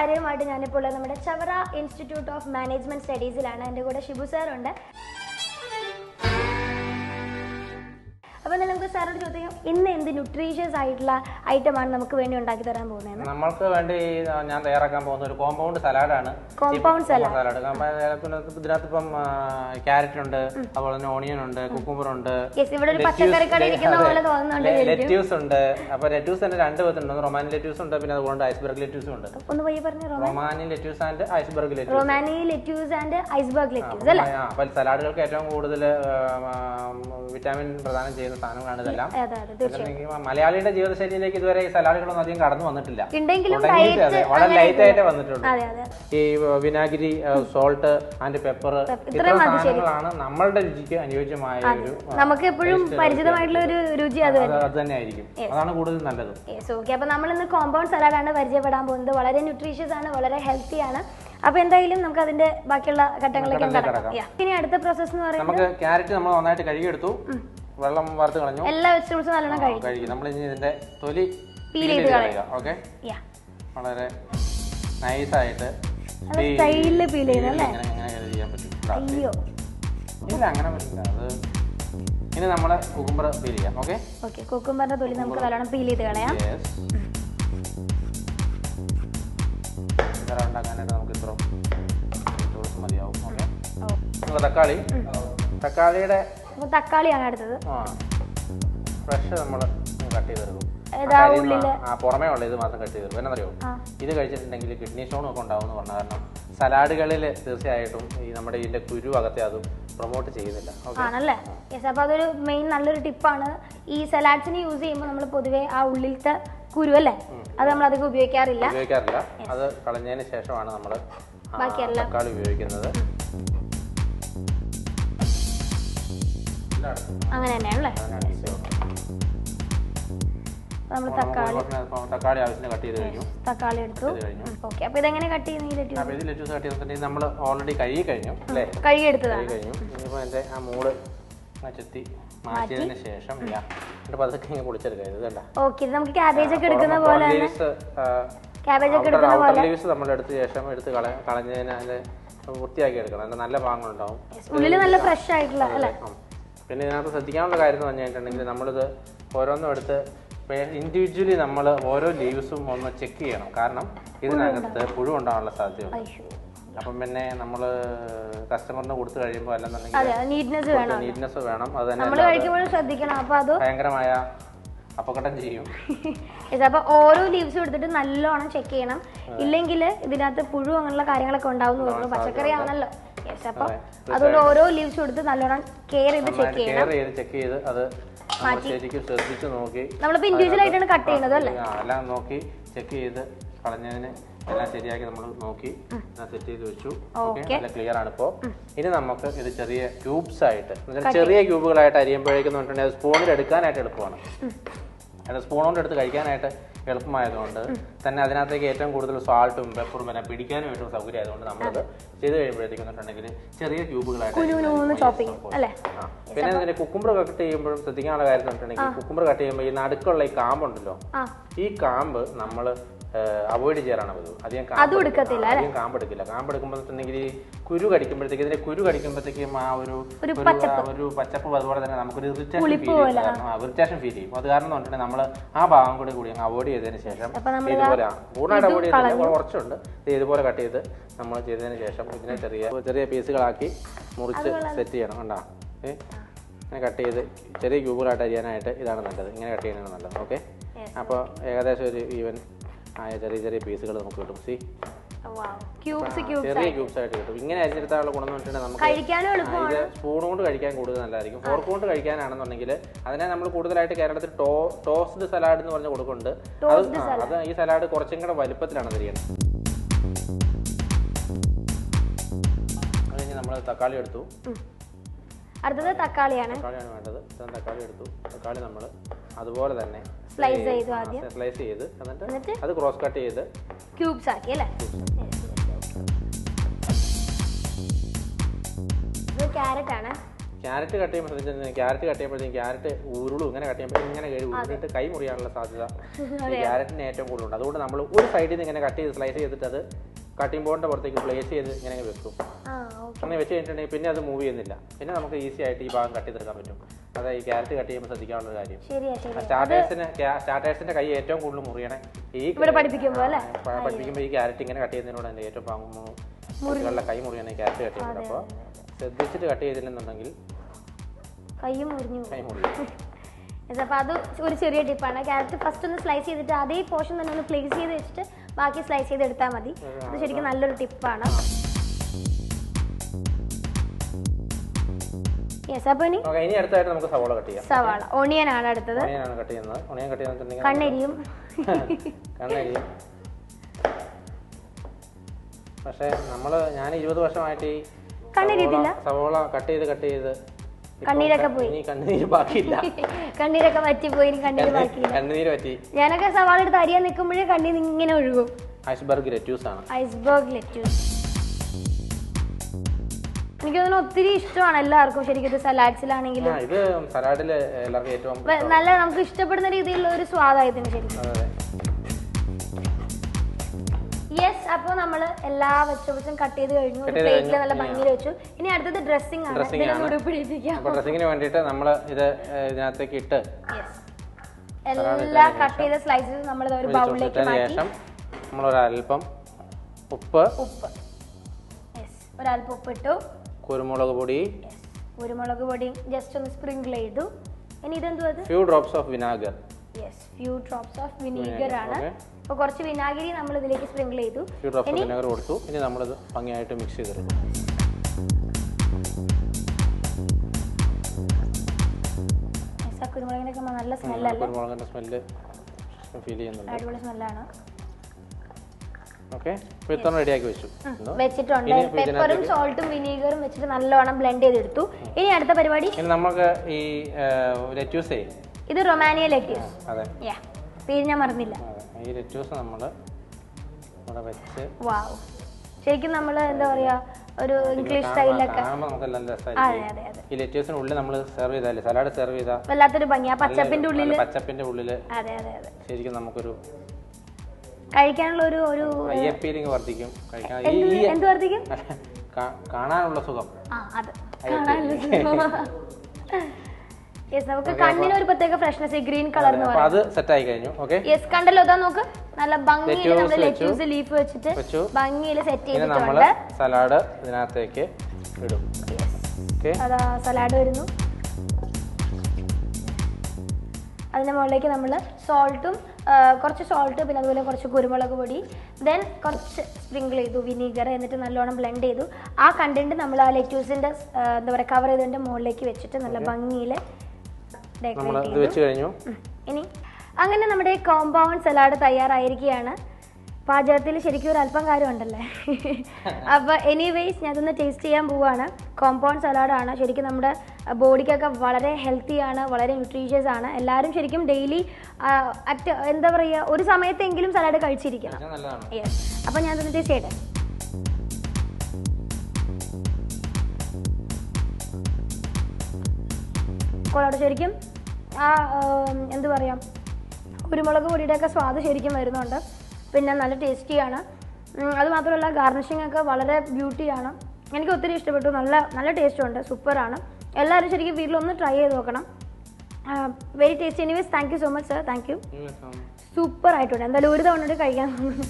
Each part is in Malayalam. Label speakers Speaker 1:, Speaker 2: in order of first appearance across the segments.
Speaker 1: കാര്യമായിട്ട് ഞാനിപ്പോൾ നമ്മുടെ ചവറ ഇൻസ്റ്റിറ്റ്യൂട്ട് ഓഫ് മാനേജ്മെന്റ് സ്റ്റഡീസിലാണ് എന്റെ കൂടെ ഷിബു സാറുണ്ട് അപ്പോൾ എന്നാൽ നമുക്ക് സാറോട് ചോദിക്കാം ഇന്ന് എന്ത് ന്യൂട്രീഷ്യസ് ആയിട്ടുള്ള ഐറ്റം ആണ് നമുക്ക് വേണ്ടി ഉണ്ടാക്കി തരാൻ പോകുന്നത്
Speaker 2: നമ്മൾക്ക് വേണ്ടി ഞാൻ തയ്യാറാക്കാൻ പോകുന്ന ഒരു കോമ്പൗണ്ട് സലാഡാണ്
Speaker 1: ആണ്. കോമ്പൗണ്ട്
Speaker 2: സലാഡ് ഇതിനകത്ത് ഇപ്പം ക്യാരറ്റ് ഉണ്ട് അതുപോലെ തന്നെ ഓണിയൻ ഉണ്ട് കുക്കുമ്പർ ഉണ്ട്.
Speaker 1: ഇവിടെ ഒരു പച്ചക്കറി കട ഇരിക്കുന്ന പോലെ തോന്നുന്നുണ്ട്
Speaker 2: ലെറ്റ്യൂസ് ഉണ്ട്. അപ്പൊ ലെറ്റ്യൂസ് തന്നെ രണ്ട് വിധത്തിലുണ്ട്. റൊമാനി ലെറ്റ്യൂസ് ഉണ്ട് പിന്നെ അതുകൊണ്ട് ഐസ്ബർഗ് ലെറ്റ്യൂസും ഉണ്ട്.
Speaker 1: ഒന്ന് പോയി പറഞ്ഞു
Speaker 2: romaine lettuce and iceberg lettuce
Speaker 1: romaine lettuce and iceberg lettuce അല്ലേ?
Speaker 2: അപ്പൊ സലാഡുകൾക്ക് ഏറ്റവും കൂടുതൽ വിറ്റാമിൻ പ്രദാനം ചെയ്യുന്ന
Speaker 1: തീർച്ചയായും.
Speaker 2: ഇതെനിക്ക് മലയാളിയുടെ ജീവിതശൈലിയിലേക്ക് ഇതുവരെ ഈ സലാഡുകളൊന്നും അധികം കടന്നു വന്നിട്ടില്ല. വളരെ ലൈറ്റ് ആയിട്ട്
Speaker 1: വന്നിട്ടുണ്ട്
Speaker 2: ഈ വിനാഗിരി സോൾട്ട് ആൻഡ് പെപ്പർ ഇത്തരം സാധനങ്ങളാണ് നമ്മളുടെ രുചിക്ക് അനുയോജ്യമായ ഒരു
Speaker 1: നമുക്ക് എപ്പോഴും പരിചിതമായിട്ടുള്ള ഒരു രുചി അത്
Speaker 2: തന്നെ. ആയിരിക്കും അതാണ് കൂടുതൽ നല്ലത്.
Speaker 1: അപ്പൊ നമ്മൾ ഇന്ന് കോമ്പൗണ്ട് സലാഡാണ് പരിചയപ്പെടാൻ പോകുന്നത്. വളരെ ന്യൂട്രീഷ്യസ് ആണ് വളരെ ഹെൽത്തി ആണ്. അപ്പൊ എന്തായാലും നമുക്ക് അതിന്റെ ബാക്കിയുള്ള ഘട്ടങ്ങളിലേക്ക് ഇനി അടുത്ത പ്രോസസ് എന്ന് പറയുന്നത്
Speaker 2: നമുക്ക് ക്യാരറ്റ് നമ്മൾ നന്നായിട്ട് കഴുകിയെടുത്തു. വെള്ളം വറുത്ത് കളഞ്ഞു.
Speaker 1: എല്ലാ വെജിറ്റബിൾസും നല്ലോണം കഴിക്കും.
Speaker 2: കഴിക്കും. നമ്മൾ ഇനി ഇതിന്റെ തൊലി പീൽ
Speaker 1: ചെയ്ത് കളയുക.
Speaker 2: ഓക്കേ? വളരെ നൈസായിട്ട്
Speaker 1: അത് സ്റ്റൈലിൽ പീൽ ചെയ്യണം അല്ലേ?
Speaker 2: ഇങ്ങനെ അങ്ങനെ ചെയ്യാൻ പറ്റില്ല
Speaker 1: അയ്യോ.
Speaker 2: ഇല്ല അങ്ങനെ പറ്റില്ല. അത് ഇനി നമ്മൾ കുക്കുംബർ പീൽ ചെയ്യാം ഓക്കെ?
Speaker 1: ഓക്കെ കുക്കുംബറിന്റെ തൊലി നമുക്ക് നല്ലോണം പീൽ ചെയ്ത് കളയാം.
Speaker 2: ഉണ്ടാക്കാനായിട്ട് നമുക്ക് ഇത്ര മതിയാവും ഓക്കെ? തക്കാളി. തക്കാളിയുടെ
Speaker 1: അപ്പോൾ തക്കാളിയാണ് അടുത്തത്.
Speaker 2: ഫ്രഷ് നമ്മൾ കട്ട് ചെയ്തെടുക്കും പുറമേ ഉള്ള ഇത് മാത്രം കട്ട് ചെയ്തെടുക്കും എന്നറിയോ ഇത് കഴിച്ചിട്ടുണ്ടെങ്കിൽ കിഡ്നി സ്റ്റോൺ ഒക്കെ ഉണ്ടാവും പറഞ്ഞ കാരണം സലാഡുകളിൽ തീർച്ചയായിട്ടും ഈ നമ്മുടെ ഇതിന്റെ കുരു അകത്തെ അതും പ്രൊമോട്ട് ചെയ്യുന്നില്ല.
Speaker 1: ആണല്ലേ? യെസ് അപ്പോൾ അതൊരു മെയിൻ നല്ലൊരു ടിപ്പാണ് ഈ സലാഡ്സിന് യൂസ് ചെയ്യുമ്പോൾ നമ്മൾ പൊതുവേ ആ ഉള്ളിലത്തെ കുരു അല്ലേ? അത് നമ്മൾ അധികം ഉപയോഗിക്കാറില്ല.
Speaker 2: ഉപയോഗിക്കാറില്ല. അത് കളഞ്ഞതിന് ശേഷമാണ് നമ്മൾ. തക്കാളി ഉപയോഗിക്കുന്നത്.
Speaker 1: അങ്ങനെ തന്നെയാണല്ലേ. നമ്മൾ തക്കാളി
Speaker 2: തക്കാളി ആവശ്യത്തിന് കട്ട് ചെയ്ത് കഴിഞ്ഞു
Speaker 1: തക്കാളി എടുത്തു. ഓക്കെ അപ്പോൾ ഇതെങ്ങനെ കട്ട് ചെയ്യുന്ന
Speaker 2: അപ്പോൾ ഇത് ലെറ്റൂസ് കട്ട് ചെയ്തിട്ടുണ്ടെങ്കിൽ നമ്മൾ ഓൾറെഡി കഴുകി കഴിഞ്ഞു അല്ലേ? കഴുകി എടുത്തതാണ്. കഴിഞ്ഞു. ഇനിയിപ്പോൾ അതിന്റെ ആ മൂൾ ആ ചെത്തി മാറ്റിയതിന് ശേഷം പതുക്കെ ഇങ്ങനെ ഇത് കണ്ട.
Speaker 1: ഓക്കെ ഇത് നമുക്ക് കാബേജ് ഒക്കെ എടുക്കുന്ന പോലെ കാബേജ് ഒക്കെ എടുക്കുന്ന പോലെ
Speaker 2: ലീവ്സ് നമ്മൾ എടുത്ത ശേഷം എടുത്ത് കള കളഞ്ഞതിന് വൃത്തിയാക്കി എടുക്കണം. നല്ല ഭാഗങ്ങളുണ്ടാവും.
Speaker 1: ഉള്ളിൽ നല്ല ഫ്രഷ് ആയിട്ടുള്ള അല്ലേ.
Speaker 2: പിന്നെ ഇതിനകത്ത് ശ്രദ്ധിക്കാനുള്ള കാര്യം എന്ന് പറഞ്ഞു കഴിഞ്ഞിട്ടുണ്ടെങ്കിൽ നമ്മളിത് ഓരോന്നും എടുത്ത് ഇൻഡിവിജ്വലി നമ്മൾ ഓരോ ലീവ്സും ഒന്ന് ചെക്ക് ചെയ്യണം. കാരണം ഇതിനകത്ത് പുഴു ഉണ്ടാകാനുള്ള സാധ്യതയുണ്ട് അപ്പം പിന്നെ നമ്മൾ കസ്റ്റമറിന് കൊടുത്തു കഴിയുമ്പോൾ അല്ലെന്നുണ്ടെങ്കിൽ
Speaker 1: നീറ്റ്നെസ് വേണം.
Speaker 2: അത് തന്നെ
Speaker 1: അപ്പോൾ
Speaker 2: ഭയങ്കരമായ അപകടം ചെയ്യും.
Speaker 1: Yes, അപ്പൊ ഓരോ ലീവ്സും എടുത്തിട്ട് നല്ലോണം ചെക്ക് ചെയ്യണം. ഇല്ലെങ്കിൽ ഇതിനകത്ത് പുഴു അങ്ങനെയുള്ള കാര്യങ്ങളൊക്കെ ഉണ്ടാവും പച്ചക്കറി ആണല്ലോ. യെസ് അപ്പൊ അതുകൊണ്ട് ഓരോ ലീവ്സ് എടുത്ത് നല്ലോണം കെയർ ചെയ്ത് ചെക്ക് ചെയ്യണം.
Speaker 2: കെയർ ചെയ്ത് ചെക്ക് ചെയ്ത് അത് ശരിക്കും ശ്രദ്ധിച്ച് നോക്കി.
Speaker 1: നമ്മളിപ്പോ ഇൻഡിവിജ്വൽ ആയിട്ടാണ് കട്ട് ചെയ്യുന്നത് അല്ലേ?
Speaker 2: എല്ലാം നോക്കി ചെക്ക് ചെയ്ത് കളഞ്ഞതിന് എല്ലാം ശരിയാക്കി നമ്മൾ നോക്കി സെറ്റ് ചെയ്ത് വെച്ചു. നല്ല ക്ലിയർ ആണ് ഇപ്പോൾ ഇനി നമുക്ക് ഇത് ചെറിയ ക്യൂബ്സ് ആയിട്ട് ചെറിയ ക്യൂബുകളായിട്ട് അരിയുമ്പോഴേക്കും അത് സ്പൂണിൽ എടുക്കാനായിട്ട് എളുപ്പമാണ്. അത് സ്പൂൺ കൊണ്ട് എടുത്ത് കഴിക്കാനായിട്ട് എളുപ്പമായതുകൊണ്ട് തന്നെ അതിനകത്തേക്ക് ഏറ്റവും കൂടുതൽ സാൾട്ടും പെപ്പറും പിന്നെ പിടിക്കാനും ഏറ്റവും സൗകര്യം ആയതുകൊണ്ട് നമ്മളത് ചെയ്ത് കഴിയുമ്പോഴത്തേക്കുന്നുണ്ടെങ്കിൽ ചെറിയ ക്യൂബുകളായിട്ട് പിന്നെ അതിന്റെ കുക്കുമ്പർ കട്ട് ചെയ്യുമ്പോഴും ശ്രദ്ധിക്കാനുള്ള കാര്യം എന്ന് കുക്കുമ്പർ കട്ട് ചെയ്യുമ്പോൾ ഈ നടുക്കുള്ള ഈ കാമ്പുണ്ടല്ലോ ഈ കാമ്പ് നമ്മൾ അവോയ്ഡ് ചെയ്യാറാണ് പതിവ് അധികം അധികം കാമ്പെടുക്കില്ല. എടുക്കില്ല കാമ്പ് എടുക്കുമ്പോഴത്തേക്ക് ഈ കുരു കടിക്കുമ്പോഴത്തേക്ക് ഇതിന്റെ കുരു കടിക്കുമ്പോഴത്തേക്കും ആ ഒരു
Speaker 1: ഒരു
Speaker 2: പച്ചപ്പ്. അതുപോലെ തന്നെ നമുക്കൊരു ഇറിറ്റേഷൻ ഫീൽ ചെയ്യും. ഇറിറ്റേഷൻ ഫീൽ ചെയ്യും. അത് കാരണം പറഞ്ഞിട്ടുണ്ടെങ്കിൽ നമ്മൾ ആ ഭാഗം കൂടി കൂടി അവോയ്ഡ് ചെയ്തതിന് ശേഷം ഇതുപോലെ പൂർണമായിട്ട് അവോയ്ഡ് ചെയ്തില്ല കുറച്ചുണ്ട്. ഇത് ഇതുപോലെ കട്ട് ചെയ്ത് നമ്മൾ ചെയ്തതിന് ശേഷം ഇതിനെ ചെറിയ ചെറിയ പീസുകളാക്കി മുറിച്ച് സെറ്റ് ചെയ്യണം. കണ്ടാ? ഇങ്ങനെ കട്ട് ചെയ്ത് ചെറിയ ക്യൂബുകളായിട്ട് അരിയാനായിട്ട് ഇതാണ് നല്ലത്. ഇങ്ങനെ കട്ട് ചെയ്യാനാണ് നല്ലത്. ഓക്കെ? അപ്പോൾ ഏകദേശം ഒരു ഈവൻ ആയ ചെറിയ ചെറിയ പീസുകൾ നമുക്ക് കിട്ടും. സി.
Speaker 1: ക്യൂബ്സ് ക്യൂബ്സ്
Speaker 2: ചെറിയ ക്യൂബ്സ് ആയിട്ട് കിട്ടും. ഇങ്ങനെ അരിഞ്ഞെടുത്താലുള്ള ഗുണം എന്ന് വെച്ചിട്ടുണ്ടെങ്കിൽ നമുക്ക് ഇത് സ്പൂൺ കൊണ്ട് കഴിക്കാൻ കൂടുതൽ നല്ലതായിരിക്കും. ഫോർക്ക് കൊണ്ട് കഴിക്കാനാണെന്നുണ്ടെങ്കിൽ അതിനെ നമ്മൾ കൂടുതലായിട്ട് കേരളത്തിൽ ടോസ്ഡ് സലാഡ് എന്ന് പറഞ്ഞ് കൊടുക്കുന്നുണ്ട്. അത് അത് ഈ സലാഡ് കുറച്ചും കൂടെ വലുപ്പത്തിലാണ് തിരിയണം അത് കഴിഞ്ഞ് നമ്മൾ തക്കാളി എടുത്തു.
Speaker 1: അടുത്തത് തക്കാളിയാണ്.
Speaker 2: തക്കാളിയാണ് വേണ്ടത്. തക്കാളി എടുത്തു. തക്കാളി നമ്മൾ അതുപോലെ തന്നെ
Speaker 1: സ്ലൈസ് ചെയ്തു. ആദ്യം.
Speaker 2: സ്ലൈസ് ചെയ്ത്. എന്നിട്ട് അത് ക്രോസ് കട്ട് ചെയ്ത്.
Speaker 1: ക്യൂബ്സ് ആക്കി അല്ലേ? ക്യാരറ്റ് ആണ്.
Speaker 2: ക്യാരറ്റ് കട്ട് ചെയ്യുമ്പോഴത്തേക്കും ക്യാരറ്റ് കട്ട് ചെയ്യുമ്പോഴത്തേക്കും ക്യാരറ്റ് ഉരുളും ഇങ്ങനെ കട്ട് ചെയ്യുമ്പോഴത്തേക്കും ഇങ്ങനെ കഴിവ് ഉരുളിട്ട് കൈ മുറിയാനുള്ള സാധ്യത ക്യാരറ്റിന് ഏറ്റവും കൂടുതലുണ്ട്. അതുകൊണ്ട് നമ്മൾ ഒരു സൈഡിൽ നിന്ന് ഇങ്ങനെ കട്ട് ചെയ്ത് സ്ലൈസ് ചെയ്തിട്ട് അത് കട്ടിംഗ് ബോർഡിന്റെ പുറത്തേക്ക് പ്ലേസ് ചെയ്ത് ഇങ്ങനെ വെക്കും. അങ്ങനെ വെച്ച് കഴിഞ്ഞിട്ടുണ്ടെങ്കിൽ പിന്നെ അത് മൂവ് ചെയ്യുന്നില്ല. പിന്നെ നമുക്ക് ഈസി ആയിട്ട് ഈ ഭാഗം കട്ട് ചെയ്തെടുക്കാൻ പറ്റും. അതായത് ഈ ക്യാരറ്റ് കട്ട് ചെയ്യുമ്പോൾ ശ്രദ്ധിക്കാനുള്ള കാര്യം. സ്റ്റാർട്ടേഴ്സിന് സ്റ്റാർട്ടേഴ്സിന്റെ കൈ ഏറ്റവും കൂടുതൽ മുറിയണേ. ഈ
Speaker 1: ഇവിടെ പഠിപ്പിക്കുമ്പോൾ
Speaker 2: പഠിപ്പിക്കുമ്പോൾ ഈ ക്യാരറ്റ് ഇങ്ങനെ കട്ട് ചെയ്യുന്നതിനോട് എന്റെ ഏറ്റവും കുട്ടികളുടെ കൈ മുറിയണേ ക്യാരറ്റ് കട്ട് ചെയ്യുന്നത്. അപ്പോൾ ശ്രദ്ധിച്ചിട്ട് കട്ട് ചെയ്തില്ലെന്നുണ്ടെങ്കിൽ
Speaker 1: കൈയും മുറിഞ്ഞു
Speaker 2: കൈ
Speaker 1: Yes, അപ്പൊ അത് ഒരു ചെറിയ ടിപ്പാണ്. ക്യാരറ്റ് ഫസ്റ്റ് ഒന്ന് സ്ലൈസ് ചെയ്തിട്ട് അതേ പോർഷൻ തന്നെ ഒന്ന് പ്ലേസ് ചെയ്ത് വെച്ചിട്ട് ബാക്കി സ്ലൈസ് ചെയ്ത് എടുത്താൽ മതി അത് ശരിക്കും നല്ലൊരു ടിപ്പാണ്. യെസ് അപ്പൊ ഇനി
Speaker 2: ഓക്കെ ഇനി അടുത്തായിട്ട് നമുക്ക് സവാള കട്ട് ചെയ്യാം.
Speaker 1: സവാള. ഓണിയൻ ആണ് അടുത്തത്.
Speaker 2: ഒണിയനാണ് കട്ട് ചെയ്യുന്നത്. ഓണിയൻ കട്ട് ചെയ്യുന്നുണ്ടെങ്കിൽ
Speaker 1: കണ്ണരിയും.
Speaker 2: കണ്ണരിയും. പക്ഷേ നമ്മൾ ഞാൻ ഇരുപത് വർഷമായിട്ട് ഈ
Speaker 1: കണ്ണിരിയത്തില്ല?
Speaker 2: സവോള- കട്ട് ചെയ്ത് കട്ട് ചെയ്ത്
Speaker 1: കണ്ണീരൊക്കെ പോയി.
Speaker 2: ഇനി കണ്ണീര് ബാക്കിയില്ല.
Speaker 1: കണ്ണീരൊക്കെ വറ്റിപ്പോയി ഇനി കണ്ണീര് ബാക്കിയില്ല.
Speaker 2: കണ്ണീര് വറ്റി.
Speaker 1: ഞാനൊക്കെ സവാള എടുത്ത് അരിയാൻ നിൽക്കുമ്പോഴേ കണ്ണീർ ഇങ്ങനെ ഒഴുകും.
Speaker 2: ഐസ്ബർഗ് ലെറ്റ്യൂസ് ആണ്.
Speaker 1: ഐസ്ബർഗ് ലെറ്റ്യൂസ് എനിക്ക് തോന്നുന്നു ഒത്തിരി ഇഷ്ടമാണ് എല്ലാവർക്കും. ശരിക്കും ഇത് സലാഡ്സിലാണെങ്കിലും.
Speaker 2: ഇത് സലാഡിൽ എല്ലാവർക്കും ഏറ്റവും
Speaker 1: നല്ല നമുക്ക് ഇഷ്ടപ്പെടുന്ന രീതിയിലുള്ള ഒരു സ്വാദായതിന് ശരിക്കും. യെസ് അപ്പോൾ നമ്മൾ എല്ലാ വെജിറ്റബിൾസും കട്ട് ചെയ്ത് കഴിഞ്ഞു. ഒരു പ്ലേറ്റിൽ നല്ല ഭംഗിയിൽ വെച്ചു. ഇനി അടുത്തത് ഡ്രസ്സിംഗ് ആണ്.
Speaker 2: വേണ്ടിട്ട് ഡ്രസ്സിങ്ങിന് വേണ്ടിയിട്ട് നമ്മൾ ഇത് ഇതിനകത്തേക്ക് ഇട്ട്
Speaker 1: എല്ലാ കട്ട് ചെയ്ത സ്ലൈസസ് നമ്മൾ ഒരു ബൗളിലേക്ക് മാറ്റി.
Speaker 2: നമ്മളൊരല്പം ഉപ്പ്.
Speaker 1: ഉപ്പ്. യെസ് ഉപ്പ് ഉപ്പിട്ടു.
Speaker 2: കുരുമുളക് പൊടി.
Speaker 1: കുരുമുളക് പൊടിയും ജസ്റ്റ് ഒന്ന് സ്പ്രിങ്കിൾ ചെയ്തു. ഇനി ഇതെന്തുവാ അത്
Speaker 2: few drops of vinegar
Speaker 1: yes few drops of vinegar ആണ്. അപ്പോൾ കുറച്ച് വിനാഗിരി നമ്മൾ ഇതിലേക്ക് സ്പ്രിങ്കിൾ ചെയ്തു
Speaker 2: ഫ്യൂ ഡ്രോപ്സ് ഓഫ് വിനാഗർ കൊടുത്തു. ഇനി നമ്മൾ നമ്മളിത് ഭംഗിയായിട്ട് മിക്സ് ചെയ്തെടുക്കും.
Speaker 1: കുരുമുളകിനൊക്കെ നല്ല സ്മെല്ലല്ലേ
Speaker 2: കുരുമുളകിന്റെ സ്മെല്ല് ഫീൽ ചെയ്യുന്നുണ്ട്.
Speaker 1: അടിപൊളി സ്മെല്ലാണ്
Speaker 2: ഓക്കെ അപ്പോൾ ഇത്തവണ റെഡിയാക്കി വെച്ചു.
Speaker 1: വെച്ചിട്ടുണ്ട്. പെപ്പറും സോൾട്ടും വിനീഗറും വെച്ചിട്ട് നല്ലോണം ബ്ലെൻഡ് ചെയ്തെടുത്തു. ഇനി അടുത്ത പരിപാടി?
Speaker 2: ഇനി നമുക്ക് ഈ ലെറ്റ്യൂസേ
Speaker 1: ഇത് റൊമാനിയ ലെറ്റ്യൂസ്
Speaker 2: അതെ.
Speaker 1: യാ പേര് ഞാൻ മറന്നില്ല.
Speaker 2: ഈ ലെറ്റ്യൂസ് നമ്മൾ ഇവിടെ വെച്ച്
Speaker 1: വാവ് ശരിക്കും നമ്മൾ എന്താ പറയാ ഒരു ഇംഗ്ലീഷ് സ്റ്റൈലൊക്കെ
Speaker 2: ഈ ലെറ്റ്യൂസിനുള്ളിൽ നമ്മൾ സെർവ് ചെയ്താലേ സലാഡ് സെർവ് ചെയ്താൽ
Speaker 1: വല്ലാത്തൊരു ഭംഗി. ആ പച്ചപ്പിന്റെ ഉള്ളിൽ
Speaker 2: പച്ചപ്പിന്റെ ഉള്ളിൽ
Speaker 1: അതെ അതെ അതെ.
Speaker 2: ശരിക്കും നമുക്കൊരു
Speaker 1: കഴിക്കാനുള്ള ഒരു ഒരു
Speaker 2: അയ്യപ്പീലിംഗ് വർദ്ധിക്കും.
Speaker 1: എന്ത് വർദ്ധിക്കും?
Speaker 2: കാണാനുള്ള സുഖം.
Speaker 1: യെസ് നമുക്ക് കണ്ണിന് ഒരു പ്രത്യേക ഫ്രഷ്നെസ് ഗ്രീൻ കളർ എന്ന്
Speaker 2: അത് സെറ്റ് ആയി കഴിഞ്ഞു. ഓക്കെ.
Speaker 1: യെസ് കണ്ടല്ലോ ഇതാ നോക്ക്. നല്ല ഭംഗിയിൽ നമ്മൾ ലെറ്റ്യൂസ് ലീഫ് വെച്ചിട്ട് ഭംഗിയിൽ സെറ്റ്
Speaker 2: ചെയ്തിട്ടുണ്ട്. നമ്മൾ സലാഡ് ഇതിനകത്തേക്ക് ഇടും.
Speaker 1: അതാ സലാഡ് വരുന്നു. അതിന്റെ മുകളിലേക്ക് നമ്മൾ സോൾട്ടും കുറച്ച് സോൾട്ട് പിന്നെ അതുപോലെ കുറച്ച് കുരുമുളക് പൊടി ദെൻ കുറച്ച് സ്പ്രിങ്കിൾ ചെയ്തു വിനീഗർ എന്നിട്ട് നല്ലോണം ബ്ലെൻഡ് ചെയ്തു. ആ കണ്ടന്റ് നമ്മൾ ആ ലെറ്റ്യൂസിന്റെ എന്താ പറയുക കവർ ചെയ്തതിന്റെ മുകളിലേക്ക് വെച്ചിട്ട് നല്ല ഭംഗിയിൽ ഡെക്കറേറ്റ് ചെയ്തു. ഇനി അങ്ങനെ നമ്മുടെ കോമ്പൗണ്ട് സലാഡ് തയ്യാറായിരിക്കുകയാണ്. പാചകത്തിൽ ശരിക്കും ഒരു അല്പം കാര്യമുണ്ടല്ലേ അപ്പോൾ എനിവേയ്സ് ഞാൻ ഇതൊന്ന് ടേസ്റ്റ് ചെയ്യാൻ പോവുകയാണ് കോമ്പൗണ്ട് സലാഡാണ് ശരിക്കും നമ്മുടെ ബോഡിക്കൊക്കെ വളരെ ഹെൽത്തിയാണ് വളരെ ന്യൂട്രീഷ്യസ് ആണ്. എല്ലാവരും ശരിക്കും ഡെയിലി അറ്റ് എന്താ പറയുക ഒരു സമയത്തെങ്കിലും സലാഡ് കഴിച്ചിരിക്കണം. യെസ് അപ്പോൾ ഞാൻ തന്നെ ടേസ്റ്റ് ചെയ്യട്ടെ. ശരിക്കും ആ എന്ത് പറയാം കുരുമുളക് പൊടിയുടെ ഒക്കെ സ്വാദ് ശരിക്കും വരുന്നുണ്ട്. പിന്നെ നല്ല ടേസ്റ്റിയാണ് അതുമാത്രമല്ല ഗാർണിഷിങ് ഗാർണിഷിംഗ് ഒക്കെ വളരെ ബ്യൂട്ടിയാണ് എനിക്ക് ഒത്തിരി ഇഷ്ടപ്പെട്ടു. നല്ല നല്ല ടേസ്റ്റുണ്ട് സൂപ്പറാണ് എല്ലാവരും ശരിക്കും വീട്ടിലൊന്ന് ട്രൈ ചെയ്ത് നോക്കണം. Very tasty anyways thank you so much sir thank you super ആയിട്ടുണ്ട്. എന്തായാലും ഒരു തവണ കഴിക്കാൻ തോന്നുന്നു.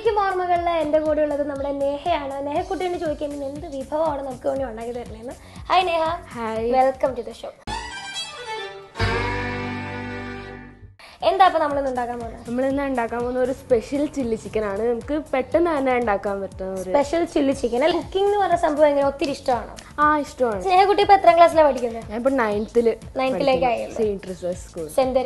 Speaker 1: മധുരയ്ക്കും ഓർമ്മകളിലെ എന്റെ കൂടെ ഉള്ളത് നമ്മുടെ നേഹയാണ്. നേഹക്കുട്ടിയോട് ചോദിക്കുന്നത് എന്ത് വിഭവമാണ് നമുക്ക് വേണ്ടി ഉണ്ടാക്കി തരണേന്ന് hi Neha.
Speaker 3: Hi
Speaker 1: welcome to the show എന്താ അപ്പൊ നമ്മൾ ഉണ്ടാക്കാൻ പോകുന്നത്
Speaker 3: നമ്മൾ ഇന്ന് ഉണ്ടാക്കാൻ പോകുന്ന ഒരു സ്പെഷ്യൽ ചില്ലി ചിക്കൻ ആണ്. നമുക്ക് പെട്ടെന്ന് തന്നെ ഉണ്ടാക്കാൻ പറ്റുന്ന ഒരു
Speaker 1: സ്പെഷ്യൽ ചില്ലി ചിക്കൻ കുക്കിംഗ് എന്ന് പറഞ്ഞ സംഭവം എങ്ങനെ? ഒത്തിരി ഇഷ്ടമാണോ?
Speaker 3: ആ ഇഷ്ടമാണ്.
Speaker 1: സ്നേഹക്കുട്ടി ഇപ്പൊ എത്രാം ക്ലാസ്സിലാണ് പഠിക്കുന്നത്
Speaker 3: ഞാൻ ഇപ്പൊ നയൻത്തിൽ
Speaker 1: നയൻത്തിലേക്ക്
Speaker 3: സ്കൂൾ
Speaker 1: സെന്റ്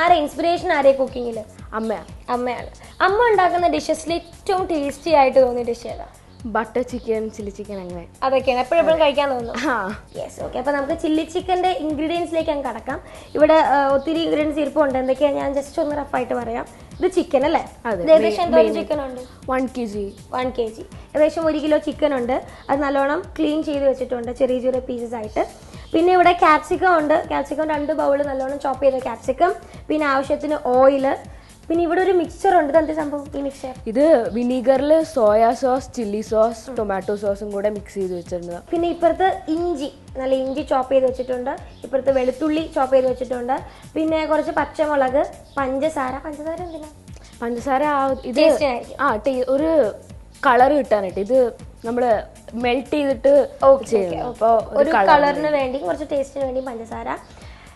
Speaker 1: ആരെ? ഇൻസ്പിറേഷൻ ആരെ കുക്കിങ്ങിൽ
Speaker 3: അമ്മയാണ്
Speaker 1: അമ്മയാണ്. അമ്മ ഉണ്ടാക്കുന്ന ഡിഷസിൽ ഏറ്റവും ടേസ്റ്റി ആയിട്ട് തോന്നിയ ഡിഷ് ഏതാ?
Speaker 3: ബട്ടർ ചിക്കൻ ചില്ലി ചിക്കൻ അങ്ങനെ.
Speaker 1: അതൊക്കെയാണ്. എപ്പോഴെപ്പോഴും കഴിക്കാൻ തോന്നുന്നു
Speaker 3: ആ.
Speaker 1: യെസ് ഓക്കെ അപ്പോൾ നമുക്ക് ചില്ലി ചിക്കന്റെ ഇൻഗ്രീഡിയൻസിലേക്ക് അങ്ങ് കടക്കാം. ഇവിടെ ഒത്തിരി ഇൻഗ്രീഡിയൻസ് ഇരിപ്പുണ്ട്. എന്തൊക്കെയാണ് ഞാൻ ജസ്റ്റ് ഒന്ന് റഫായിട്ട് പറയാം. ഇത് ചിക്കൻ അല്ലേ? ഏകദേശം എന്തോരം ചിക്കൻ ഉണ്ട്?
Speaker 3: One K G
Speaker 1: one K G ഏകദേശം ഒരു കിലോ ചിക്കൻ ഉണ്ട്. അത് നല്ലോണം ക്ലീൻ ചെയ്ത് വെച്ചിട്ടുണ്ട് ചെറിയ ചെറിയ പീസസ് ആയിട്ട്. പിന്നെ ഇവിടെ ക്യാപ്സിക്കം ഉണ്ട്. ക്യാപ്സിക്കം രണ്ട് ബൗൾ നല്ലോണം ചോപ്പ് ചെയ്ത ക്യാപ്സിക്കം പിന്നെ ആവശ്യത്തിന് ഓയിൽ പിന്നെ ഇവിടെ ഒരു മിക്സർ ഉണ്ട്. എന്ത് സംഭവം ഈ മിക്സർ
Speaker 3: ഇത് വിനീഗറിൽ soya sauce chilli sauce tomato സോസും കൂടെ മിക്സ് ചെയ്ത് വെച്ചിരുന്നത്.
Speaker 1: പിന്നെ ഇപ്പുറത്ത് ഇഞ്ചി നല്ല ഇഞ്ചി ചോപ്പ് ചെയ്ത് വെച്ചിട്ടുണ്ട്. ഇപ്പുറത്ത് വെളുത്തുള്ളി ചോപ്പ് ചെയ്ത് വെച്ചിട്ടുണ്ട്. പിന്നെ കുറച്ച് പച്ചമുളക് പഞ്ചസാര. പഞ്ചസാര എന്തിനാ?
Speaker 3: പഞ്ചസാര ആ ഇത് ആ ടേ- ഒരു കളർ കിട്ടാനായിട്ട്. ഇത് നമ്മൾ മെൽറ്റ് ചെയ്തിട്ട് ഓക്കെ അപ്പോൾ
Speaker 1: ഒരു കളറിന് വേണ്ടി കുറച്ച് ടേസ്റ്റിന് വേണ്ടി പഞ്ചസാര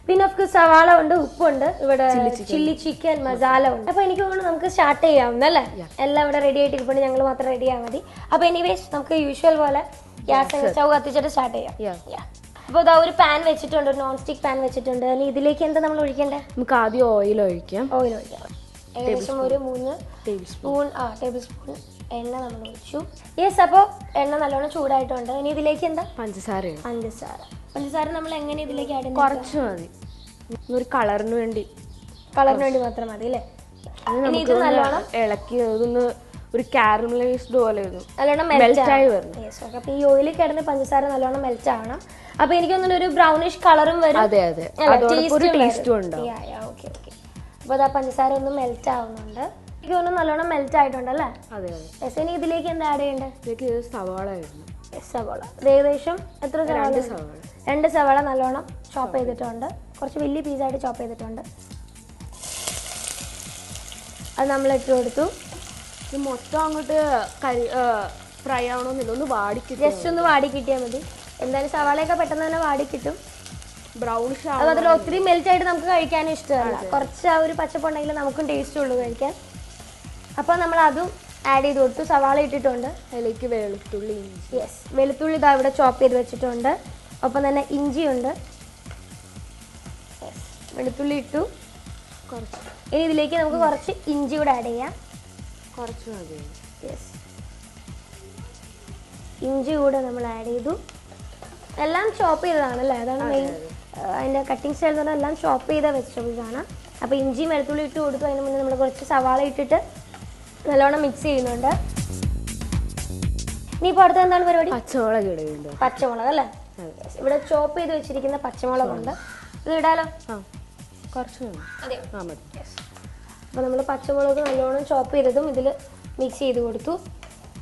Speaker 1: പിന്നെ നമുക്ക് സവാള ഉണ്ട് ഉപ്പുണ്ട്. ഇവിടെ ചില്ലി ചിക്കൻ മസാല ഉണ്ട്. അപ്പൊ എനിക്ക് തോന്നുന്നു നമുക്ക് സ്റ്റാർട്ട് ചെയ്യാവുന്നല്ലേ എല്ലാം ഇവിടെ റെഡി ആയിട്ട് ഇരിപ്പുണ്ട് ഞങ്ങൾ മാത്രം റെഡി ആയാൽ മതി. അപ്പൊ എനിവേസ് നമുക്ക് യൂഷ്വൽ പോലെ ഗ്യാസ് സ്റ്റൗ കത്തിച്ചിട്ട് സ്റ്റാർട്ട് ചെയ്യാം. അപ്പോൾ ഇതാ ഒരു പാൻ വെച്ചിട്ടുണ്ട് ഒരു നോൺ സ്റ്റിക് പാൻ വെച്ചിട്ടുണ്ട്. ഇനി ഇതിലേക്ക് എന്താ നമ്മൾ ഒഴിക്കേണ്ടത്
Speaker 3: നമുക്ക് ആദ്യം ഓയിൽ ഒഴിക്കാം.
Speaker 1: ഓയിൽ ഒഴിക്കാം. ഏകദേശം ഒരു മൂന്ന്
Speaker 3: ടേബിൾ സ്പൂൺ
Speaker 1: സ്പൂൺ ആ ടേബിൾ സ്പൂൺ എണ്ണ നമ്മൾ ഒഴിച്ചു. യെസ് അപ്പോൾ എണ്ണ നല്ലോണം ചൂടായിട്ടുണ്ട്. ഇനി ഇതിലേക്ക് എന്താ?
Speaker 3: പഞ്ചസാര
Speaker 1: പഞ്ചസാര. പഞ്ചസാര നമ്മൾ എങ്ങനെ ഇതിലേക്ക് ആഡ് ചെയ്യണം
Speaker 3: കുറച്ച് മതി. ഒരു കളറിന് വേണ്ടി.
Speaker 1: കളറിന് വേണ്ടി മാത്രം മതി അല്ലേ?
Speaker 3: അത്
Speaker 1: ഇനി ഇത് നല്ലോണം
Speaker 3: ഇളക്കി അതൊന്ന് ഒരു കാരമലൈസ്ഡ് പോലെ ഒരു
Speaker 1: നല്ലോണം മെൽറ്റ്
Speaker 3: ആയി വരണം.
Speaker 1: യെസ് ഓക്കെ അപ്പോൾ ഈ ഓയിലിൽ കിടന്ന് പഞ്ചസാര നല്ലോണം മെൽറ്റ് ആവണം. അപ്പോൾ എനിക്ക് തോന്നുന്നു ഒരു ബ്രൗണിഷ് കളറും വരും.
Speaker 3: അതെ അതെ. അതോടൊപ്പം ഒരു ടേസ്റ്റും ഉണ്ടാവും.
Speaker 1: ഓക്കെ ഓക്കെ അപ്പോൾ അതാ പഞ്ചസാര ഒന്ന് മെൽറ്റ് ആവുന്നുണ്ട്. എനിക്ക് തോന്നുന്നു നല്ലോണം മെൽറ്റ് ആയിട്ടുണ്ട് അല്ലേ?
Speaker 3: അതെ അതെ.
Speaker 1: യെസ് ഇനി ഇതിലേക്ക് എന്താ ആഡ് ചെയ്യേണ്ടത്?
Speaker 3: ഇതിലേക്ക് സവാള ആയിരുന്നു
Speaker 1: യെസ് സവാള. ഇത് ഏകദേശം എത്ര സവാള
Speaker 3: രണ്ട് സവാള.
Speaker 1: രണ്ട് സവാള നല്ലോണം ചോപ്പ് ചെയ്തിട്ടുണ്ട്. കുറച്ച് വലിയ പീസായിട്ട് ചോപ്പ് ചെയ്തിട്ടുണ്ട്. അത് നമ്മൾ ഇട്ട് കൊടുത്തു.
Speaker 3: ഇത് മൊത്തം അങ്ങോട്ട് കരി ഫ്രൈ ആവണമെന്നില്ല ഒന്ന് വാടി
Speaker 1: ജസ്റ്റ് ഒന്ന് വാടി കിട്ടിയാൽ മതി. എന്തായാലും സവാളയൊക്കെ പെട്ടെന്ന് തന്നെ വാടി കിട്ടും.
Speaker 3: ബ്രൗണിഷ്
Speaker 1: അത് മാത്രമല്ല ഒത്തിരി മെൽറ്റ് ആയിട്ട് നമുക്ക് കഴിക്കാനും ഇഷ്ടമല്ല. കുറച്ച് ആ ഒരു പച്ചപ്പുണ്ടെങ്കിൽ നമുക്കും ടേസ്റ്റ് ഉള്ളൂ കഴിക്കാൻ. അപ്പോൾ നമ്മൾ അതും ആഡ് ചെയ്ത് കൊടുത്തു. സവാള ഇട്ടിട്ടുണ്ട്.
Speaker 3: അതിലേക്ക് വെളുത്തുള്ളി
Speaker 1: യെസ് വെളുത്തുള്ളി ഇതാ ഇവിടെ ചോപ്പ് ചെയ്ത് വെച്ചിട്ടുണ്ട്. ഒപ്പം തന്നെ ഇഞ്ചിയുണ്ട്. വെളുത്തുള്ളി ഇട്ടു.
Speaker 3: കുറച്ച്.
Speaker 1: ഇനി ഇതിലേക്ക് നമുക്ക് കുറച്ച് ഇഞ്ചി കൂടെ ആഡ് ചെയ്യാം.
Speaker 3: കുറച്ച് മതി.
Speaker 1: യെസ് ഇഞ്ചി കൂടെ നമ്മൾ ആഡ് ചെയ്തു. എല്ലാം ചോപ്പ് ചെയ്തതാണ് അല്ലേ? അതാണ് മെയിൻ അതിന്റെ കട്ടിങ് സ്റ്റൈൽ എന്ന് പറഞ്ഞാൽ എല്ലാം ചോപ്പ് ചെയ്ത വെജിറ്റബിൾസ് ആണ് അപ്പോൾ ഇഞ്ചി വെളുത്തുള്ളി ഇട്ട് കൊടുത്തു. അതിന് മുന്നേ നമ്മൾ കുറച്ച് സവാള ഇട്ടിട്ട് നല്ലോണം മിക്സ് ചെയ്യുന്നുണ്ട്. ഇനിയിപ്പോൾ അടുത്ത് എന്താണ് പരിപാടി?
Speaker 3: പച്ചമുളക് ഇടുന്നുണ്ട്.
Speaker 1: പച്ചമുളക് അല്ലേ? ഇവിടെ ചോപ്പ് ചെയ്ത് വെച്ചിരിക്കുന്ന പച്ചമുളകുണ്ട്. ഇത് ഇടാലോ?
Speaker 3: ആ. കുറച്ച്
Speaker 1: അതെ.
Speaker 3: ആ മതി.
Speaker 1: അപ്പോൾ നമ്മൾ പച്ചമുളക് നല്ലോണം ചോപ്പ് ചെയ്തതും ഇതിൽ മിക്സ് ചെയ്ത് കൊടുത്തു.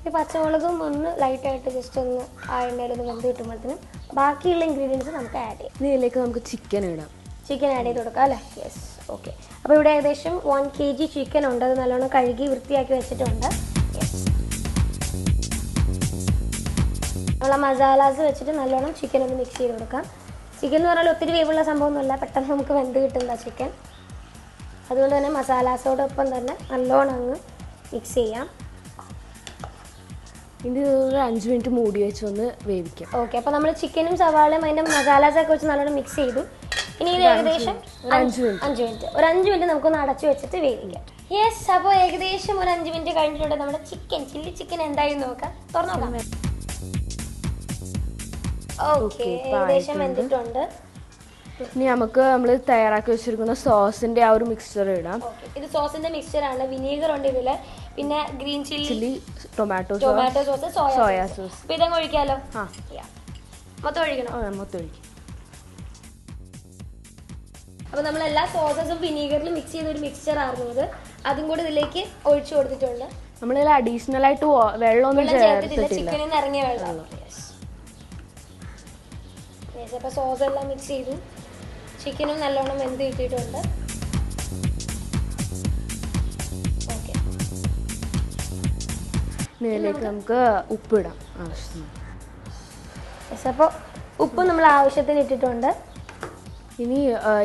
Speaker 1: ഈ പച്ചമുളകും ഒന്ന് ലൈറ്റായിട്ട് ജസ്റ്റ് ഒന്ന് ആ എണ്ണയിലൊന്ന് വെന്ത് കിട്ടുമ്പോഴത്തേനും ബാക്കിയുള്ള ഇൻഗ്രീഡിയൻസ് നമുക്ക് ആഡ് ചെയ്യാം.
Speaker 3: ഇതിലേക്ക് നമുക്ക് ചിക്കൻ ഇടാം.
Speaker 1: ചിക്കൻ ആഡ് ചെയ്ത് കൊടുക്കാം അല്ലേ? യെസ് ഓക്കെ അപ്പോൾ ഇവിടെ ഏകദേശം വൺ കെ ജി ചിക്കൻ ഉണ്ട്. അത് നല്ലോണം കഴുകി വൃത്തിയാക്കി വെച്ചിട്ടുണ്ട്. നമ്മളെ മസാലാസ് വെച്ചിട്ട് നല്ലോണം ചിക്കൻ ഒന്ന് മിക്സ് ചെയ്ത് കൊടുക്കാം. ചിക്കൻ എന്ന് പറഞ്ഞാൽ ഒത്തിരി വേവുള്ള സംഭവമൊന്നുമല്ല പെട്ടെന്ന് നമുക്ക് വെന്ത് കിട്ടുന്ന ചിക്കൻ അതുകൊണ്ട് തന്നെ മസാലാസോടൊപ്പം തന്നെ നല്ലോണം അങ്ങ് മിക്സ് ചെയ്യാം.
Speaker 3: ഇത് ഒരു അഞ്ച് മിനിറ്റ് മൂടി വെച്ച് ഒന്ന് വേവിക്കാം.
Speaker 1: ഓക്കെ അപ്പോൾ നമ്മൾ ചിക്കനും സവാളയും അതിന്റെ മസാലാസൊക്കെ വെച്ച് നല്ലോണം മിക്സ് ചെയ്തു. ഇനി ഇത് ഏകദേശം
Speaker 3: അഞ്ച് മിനിറ്റ്.
Speaker 1: അഞ്ച് മിനിറ്റ്. ഒരു അഞ്ച് മിനിറ്റ് നമുക്കൊന്ന് അടച്ചു വെച്ചിട്ട് വേവിക്കാം. യെസ് അപ്പോൾ ഏകദേശം ഒരു അഞ്ച് മിനിറ്റ് കഴിഞ്ഞിട്ടുണ്ട്. നമ്മുടെ ചിക്കൻ ചില്ലി ചിക്കൻ എന്തായാലും നോക്കാം. തുറന്നു നോക്കാം. ഓക്കെ ഏകദേശം വെന്തിട്ടുണ്ട്.
Speaker 3: ഇനി നമുക്ക് നമ്മൾ തയ്യാറാക്കി വെച്ചിരിക്കുന്ന സോസിന്റെ ആ ഒരു മിക്സ്ചർ ഇടാം.
Speaker 1: ഇത് സോസിന്റെ മിക്സ്ചർ ആണ്. വിനീഗർ ഉണ്ട് ഇതിൽ. പിന്നെ green chilli
Speaker 3: chilli tomato
Speaker 1: tomato sauce soya
Speaker 3: soya
Speaker 1: sauce. അപ്പൊ ഇതങ്ങ് ഒഴിക്കാലോ?
Speaker 3: ആ.
Speaker 1: മൊത്തം ഒഴിക്കണം.
Speaker 3: മൊത്തം ഒഴിക്കും.
Speaker 1: അപ്പൊ നമ്മൾ എല്ലാ സോസസും വിനീഗറിൽ മിക്സ് ചെയ്ത ഒരു മിക്സ്ചർ ആയിരുന്നു ഇത്. അതും കൂടി ഇതിലേക്ക് ഒഴിച്ചു കൊടുത്തിട്ടുണ്ട്.
Speaker 3: നമ്മളിതിൽ അഡീഷണൽ ആയിട്ട് വെള്ളമൊന്നും
Speaker 1: വെള്ളം ഒന്നും
Speaker 3: ചേർത്തിട്ടില്ല.
Speaker 1: ചിക്കനിൽ നിന്ന് ഇറങ്ങിയ വെള്ളം. യെസ് അപ്പോൾ സോസ് എല്ലാം മിക്സ് ചെയ്തു. ചിക്കനും നല്ലോണം വെന്ത് കിട്ടിയിട്ടുണ്ട്. ഓക്കെ
Speaker 3: ഇതിലേക്ക് നമുക്ക് ഉപ്പിടാം.
Speaker 1: യെസ് അപ്പോൾ ഉപ്പ് നമ്മൾ ആവശ്യത്തിന് ഇട്ടിട്ടുണ്ട്.
Speaker 3: ഇനി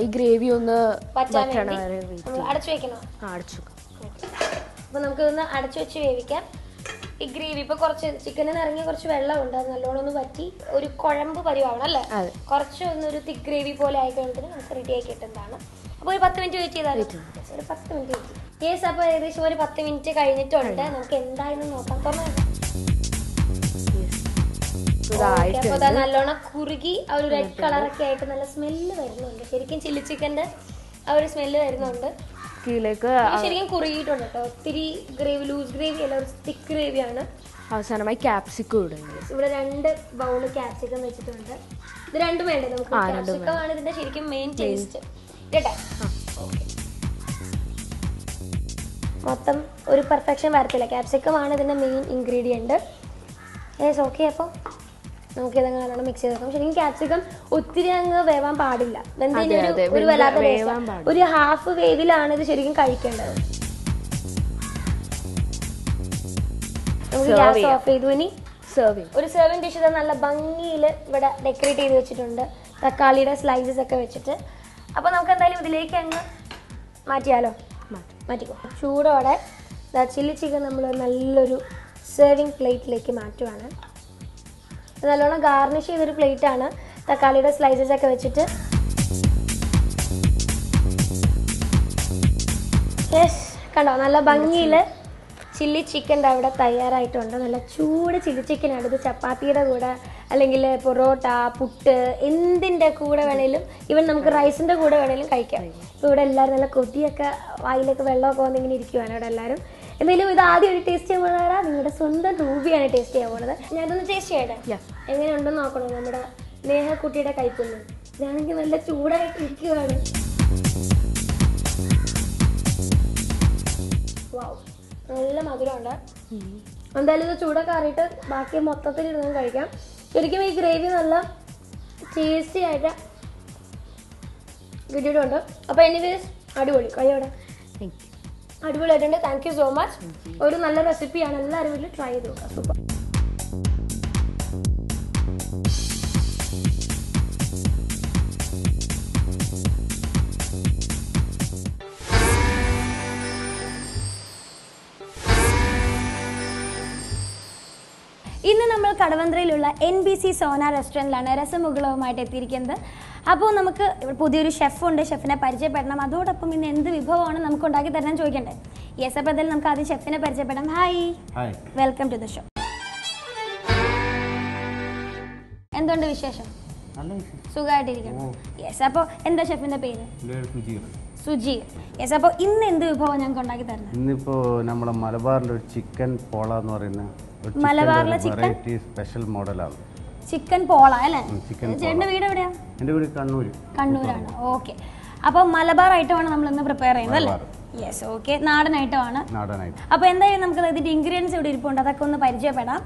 Speaker 3: ഈ ഗ്രേവി ഒന്ന്
Speaker 1: അടച്ചു വെക്കണം.
Speaker 3: അടച്ചു വെക്കാം.
Speaker 1: അപ്പൊ നമുക്കിതൊന്ന് അടച്ചു വെച്ച് വേവിക്കാം. ഈ ഗ്രേവി. ഇപ്പൊ കുറച്ച് ചിക്കനിൽ നിന്ന് ഇറങ്ങിയ കുറച്ച് വെള്ളമുണ്ട് അത് നല്ലോണം ഒന്ന് പറ്റി ഒരു കുഴമ്പ് പരിവാവണം അല്ലേ? കുറച്ച് ഒന്ന് ഒരു തിക് ഗ്രേവി പോലെ ആയി കഴിഞ്ഞിട്ട് നമുക്ക് റെഡി ആക്കി കിട്ടുന്നതാണ് അപ്പൊ ഒരു പത്ത് മിനിറ്റ് വെയിറ്റ് ചെയ്താൽ ഒരു പത്ത് മിനിറ്റ് വെയിറ്റ് യെസ് അപ്പൊ ഏകദേശം ഒരു പത്ത് മിനിറ്റ് കഴിഞ്ഞിട്ടുണ്ട്. നമുക്ക് എന്തായാലും നോക്കാം. തുറന്നു. അപ്പൊ നല്ലോണം കുറുകി ആ ഒരു റെഡ് കളറൊക്കെ ആയിട്ട് നല്ല സ്മെല്ല് വരുന്നുണ്ട്. ശരിക്കും ചില്ലി ചിക്കന്റെ ആ ഒരു സ്മെല്ല് വരുന്നുണ്ട്. ഇത് ശരിക്കും കുറിയിട്ടുണ്ട് കേട്ടോ. ഒത്തിരി ഗ്രേവി ലൂസ് ഗ്രേവി അല്ല ഒരു തിക്ക് ഗ്രേവിയാണ്.
Speaker 3: അവസാനമായി ക്യാപ്സിക്കം ഇടുന്നത്
Speaker 1: ഇവിടെ രണ്ട് ബൗൾ ക്യാപ്സിക്കം വെച്ചിട്ടുണ്ട്. ഇത് രണ്ടും വേണ്ടേ? നമുക്ക് ക്യാപ്സിക്കം ആണ് ഇതിന്റെ ശരിക്കും മെയിൻ ടേസ്റ്റ് കേട്ടെ മൊത്തം ഒരു പെർഫെക്ഷൻ വരത്തില്ല. ക്യാപ്സിക്കം ആണ് ഇതിന്റെ മെയിൻ ഇൻഗ്രീഡിയന്റ് ഏസ് ഓക്കെ അപ്പോൾ നമുക്ക് ഏതെങ്കിലും മിക്സ് ചെയ്ത് വെക്കാം ശരിക്കും ക്യാപ്സിക്കം ഒത്തിരി അങ്ങ് വേവാൻ പാടില്ല.
Speaker 3: അതെ.
Speaker 1: ഒരു- വല്ലാത്ത. ഒരു ഹാഫ് വേവിലാണ് ഇത് ശരിക്കും കഴിക്കേണ്ടത്. നമുക്ക് ഗ്യാസ്. ഓഫ് ചെയ്തു ഇനി.
Speaker 3: സെർവിങ്
Speaker 1: ഒരു സെർവിങ് ഡിഷ് നല്ല ഭംഗിയിൽ ഇവിടെ ഡെക്കറേറ്റ് ചെയ്ത് വെച്ചിട്ടുണ്ട്. തക്കാളിയുടെ സ്ലൈസസ് ഒക്കെ വെച്ചിട്ട്. അപ്പോൾ നമുക്ക് എന്തായാലും ഇതിലേക്ക് അങ്ങ് മാറ്റിയാലോ? മാറ്റിക്കോ. ചൂടോടെ ചില്ലി ചിക്കൻ നമ്മൾ നല്ലൊരു സെർവിങ് പ്ലേറ്റിലേക്ക് മാറ്റുവാണ്. നല്ലോണം ഗാർണിഷ് ചെയ്തൊരു ആണ്. തക്കാളിയുടെ സ്ലൈസസ് ഒക്കെ വെച്ചിട്ട്. കണ്ടോ? നല്ല ഭംഗിയിൽ ചില്ലി ചിക്കൻ അവിടെ തയ്യാറായിട്ടുണ്ട്. നല്ല ചൂട് ചില്ലി ചിക്കൻ ആണ്. ഇത് ചപ്പാത്തിയുടെ കൂടെ അല്ലെങ്കിൽ പൊറോട്ട പുട്ട് എന്തിന്റെ കൂടെ വേണേലും ഇവൻ നമുക്ക് റൈസിന്റെ കൂടെ വേണേലും കഴിക്കാം. ഇവിടെ എല്ലാവരും നല്ല കൊതിയൊക്കെ വായിലൊക്കെ വെള്ളമൊക്കെ വന്നിങ്ങനെ ഇരിക്കുവാണ് ഇവിടെ എല്ലാവരും. എന്തെങ്കിലും ഇത് ആദ്യം ഒരു ടേസ്റ്റ് ചെയ്യാൻ പോകുന്ന നിങ്ങളുടെ സ്വന്തം രൂപിയാണ് ടേസ്റ്റ് ചെയ്യാൻ പോകുന്നത്. ഞാനൊന്ന് ടേസ്റ്റ് ചെയ്യട്ടെ. എങ്ങനെയുണ്ടെന്ന് നോക്കണം നമ്മുടെ നേഹക്കുട്ടിയുടെ കൈപ്പുല്ല് ഇതാണെങ്കിൽ നല്ല ചൂടായിട്ട് ഇരിക്കുകയാണ് നല്ല മധുരമുണ്ട്. എന്തായാലും ഇത് ചൂടൊക്കെ അറിയിട്ട് ബാക്കി മൊത്തത്തിൽ ഇരുന്ന് കഴിക്കാം. ശരിക്കും ഈ ഗ്രേവി നല്ല ടേസ്റ്റി ആയിട്ട് കിട്ടിയിട്ടുണ്ട്. അപ്പോൾ എനിവേസ് അടിപൊളി. കഴിയോടെ
Speaker 3: താങ്ക് യു
Speaker 1: അടിപൊളിയായിട്ടുണ്ട്. താങ്ക് യു സോ മച്ച് ഒരു നല്ല റെസിപ്പിയാണ് എല്ലാവരും വീട്ടിൽ ട്രൈ ചെയ്ത് നോക്കാം. സൂപ്പർ ഇന്ന് നമ്മൾ കടവന്ത്രയിലുള്ള എൻ ബി സി സോന റെസ്റ്റോറന്റിലാണ് രസമുകളവുമായിട്ട് എത്തിയിരിക്കുന്നത്. അപ്പോൾ നമുക്ക് പുതിയൊരു ഷെഫുണ്ട് ഷെഫിനെ പരിചയപ്പെടണം. അതോടൊപ്പം ഇന്ന് എന്ത് വിഭവമാണ് നമുക്ക് ഉണ്ടാക്കി തരണം ചോദിക്കണ്ടേ? യെസ് അപ്പോൾ അതിൽ നമുക്ക് ആദ്യം ഷെഫിനെ പരിചയപ്പെടാം. Hi welcome to the show എന്തുണ്ട് വിശേഷം? മലബാറിലെ യെസ് അപ്പോൾ എന്താ ഷെഫിന്റെ പേര്? സുജി യെസ് അപ്പോൾ ഇന്ന് എന്ത് വിഭവം ഞങ്ങൾക്ക് ഉണ്ടാക്കി തരണം
Speaker 4: ഇന്നിപ്പോൾ നമ്മുടെ മലബാറിന്റെ ഒരു ചിക്കൻ പോള എന്ന് പറയുന്ന
Speaker 1: മലബാറിലെ
Speaker 4: ചിക്കൻ? സ്പെഷ്യൽ മോഡലാണ്
Speaker 1: ചിക്കൻ പോള അല്ലേ? ചേട്ടന്റെ വീട് എവിടെയാ?
Speaker 4: എന്റെ വീട് കണ്ണൂർ
Speaker 1: കണ്ണൂരാണ്. ഓക്കെ. അപ്പൊ മലബാർ ഐറ്റമാണ് നമ്മൾ ഇന്ന് പ്രിപ്പയർ ചെയ്യുന്നത് അല്ലേ? യെസ് ഓക്കെ നാടൻ ഐറ്റമാണ്. അപ്പോൾ എന്തായാലും നമുക്ക് ഇതിന്റെ ഇൻഗ്രീഡിയൻസ് ഇവിടെ ഇരിപ്പുണ്ട്. അതൊക്കെ ഒന്ന് പരിചയപ്പെടാം.